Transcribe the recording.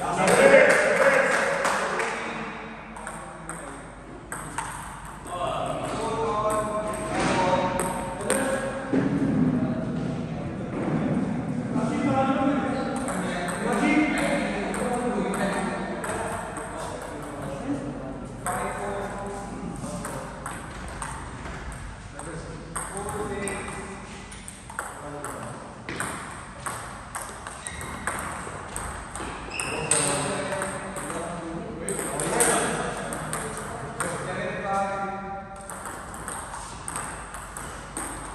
Amen.